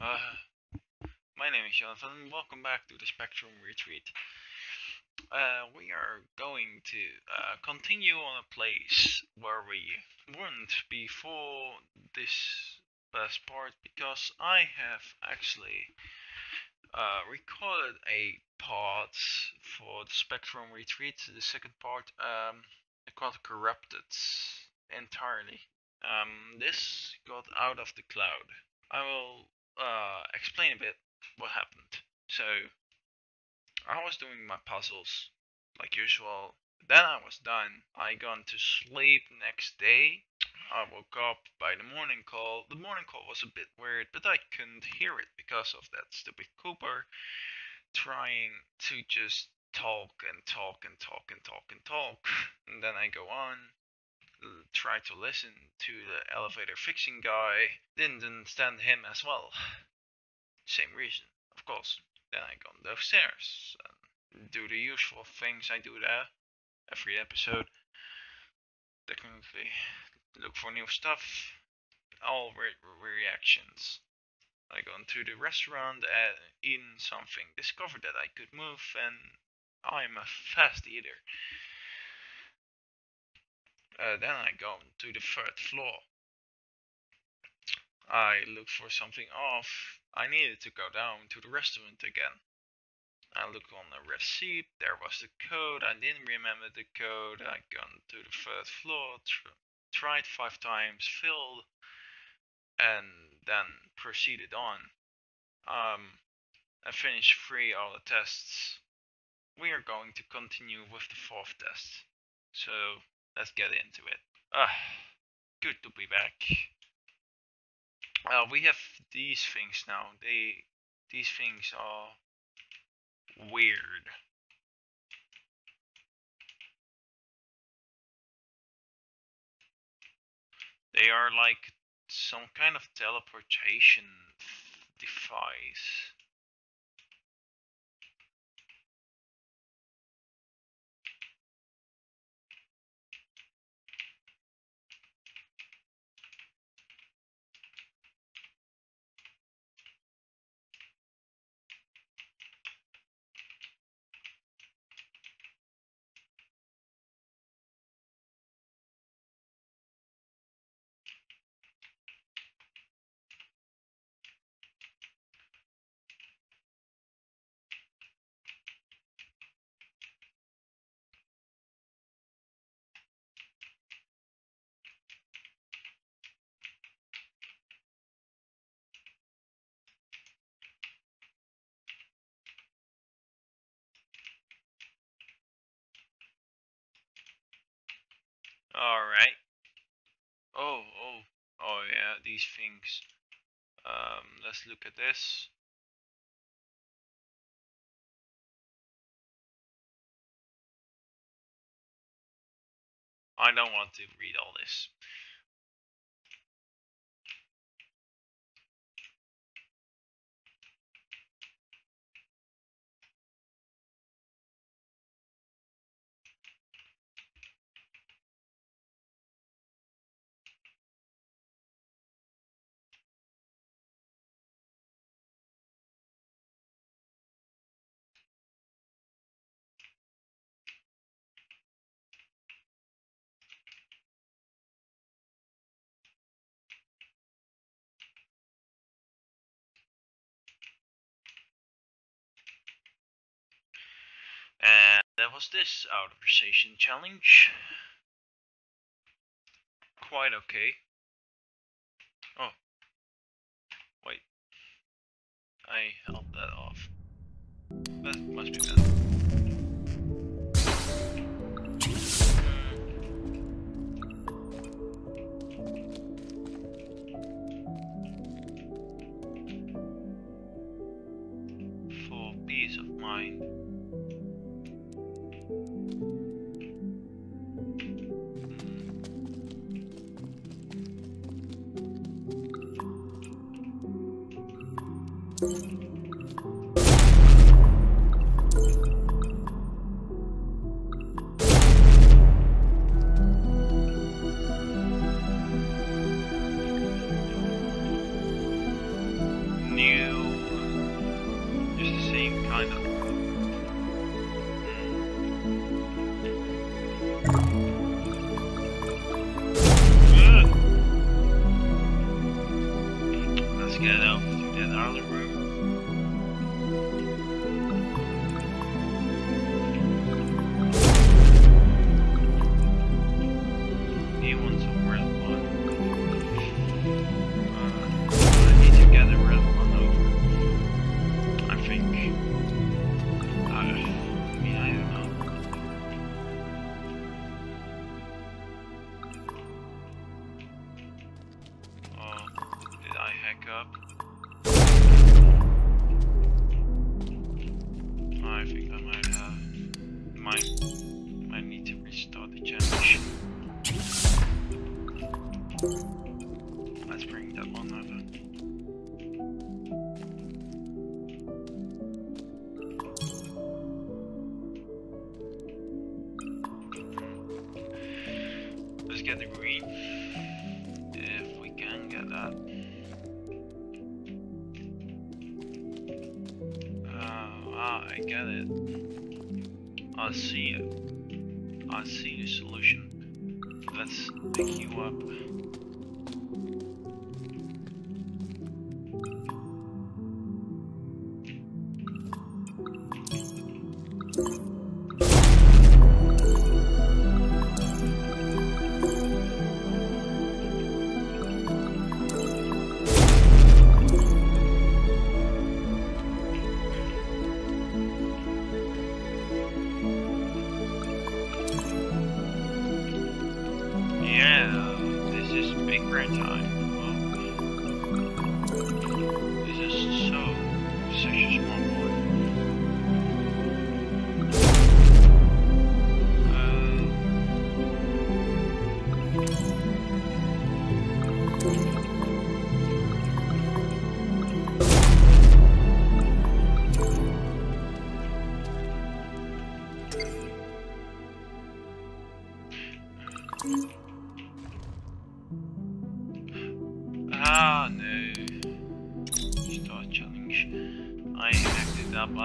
Uh, my name is Jonathan. And welcome back to the Spectrum Retreat. Uh, we are going to uh, continue on a place where we weren't before this best part because I have actually uh, recorded a part for the Spectrum Retreat, the second part, um, called Corrupted entirely. Um, this got out of the cloud. I will uh, explain a bit what happened. So, I was doing my puzzles like usual. Then I was done. I gone to sleep next day. I woke up by the morning call. The morning call was a bit weird, but I couldn't hear it because of that stupid Cooper trying to just talk and talk and talk and talk and talk. And then I go on, Mm, try to listen to the elevator fixing guy, didn't understand him as well. Same reason, of course. Then I go downstairs and do the usual things I do there every episode. Technically, look for new stuff, all re reactions. I go into the restaurant, and eating something, discover that I could move, and I'm a fast eater. Uh, then I go to the third floor. I look for something off. I needed to go down to the restaurant again. I look on the receipt, there was the code, I didn't remember the code, I gone to the third floor, tr tried five times, filled, and then proceeded on. Um, I finished three all the tests. We are going to continue with the fourth test. So let's get into it. Ah, good to be back. Uh, we have these things now. They, these things are weird. They are like some kind of teleportation device. Alright. Oh, oh, oh yeah, these things. Um, let's look at this. I don't want to read all this. Was this out of precision challenge. Quite okay. Oh. Wait. I held that off. That must be done. Let's bring that one over. Let's get the green. If we can get that. Uh, ah, I get it. I see it. I see the solution. Let's pick you up.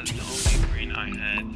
was the only green I had.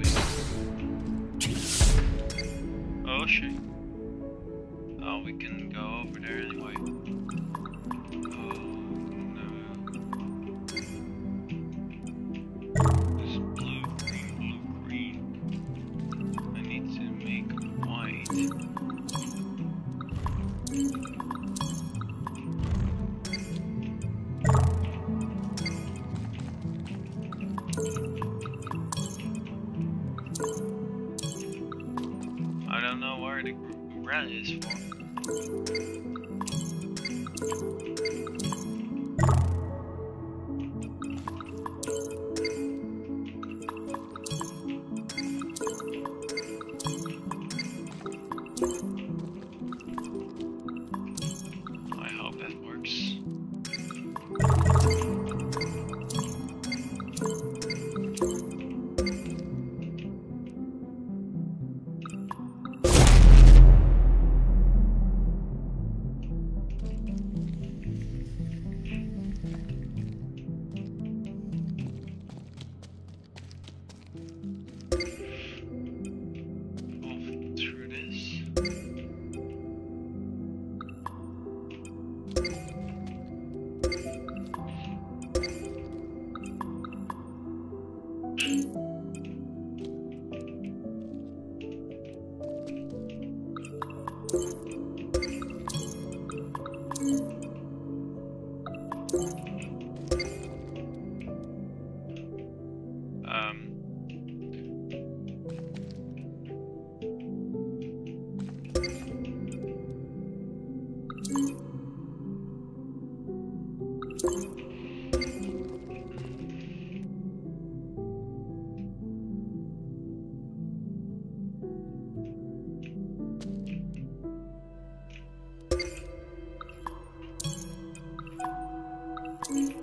wait. Oh shit. Oh, we can go over there anyway. don't know where the run is from. Mm-hmm.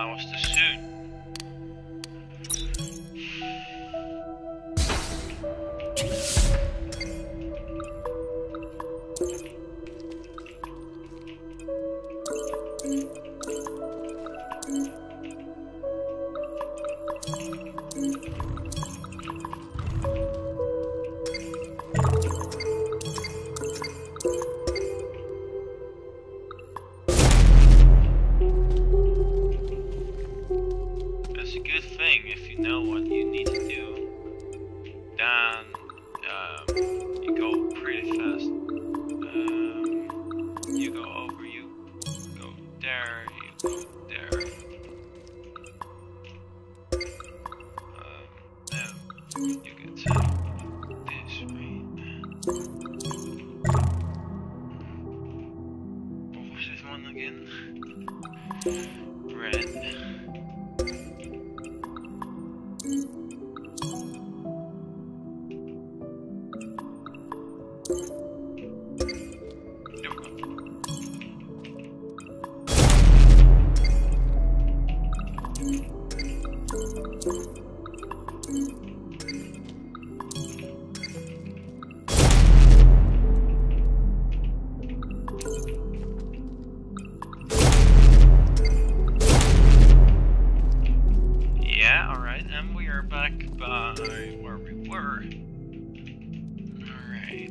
I watched this if you know what you need. right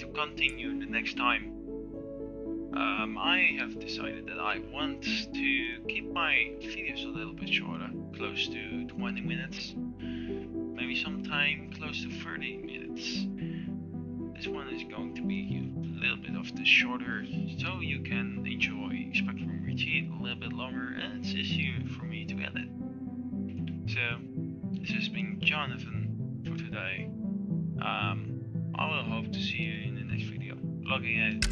to continue the next time. Um, I have decided that I want to keep my videos a little bit shorter, close to 20 minutes, maybe sometime close to 30 minutes. This one is going to be a little bit of the shorter, so you can enjoy Spectrum Retreat a little bit longer, and it's easier for me to edit. So, this has been Jonathan for today. Um, I will hope to see you in the next video. Logging out.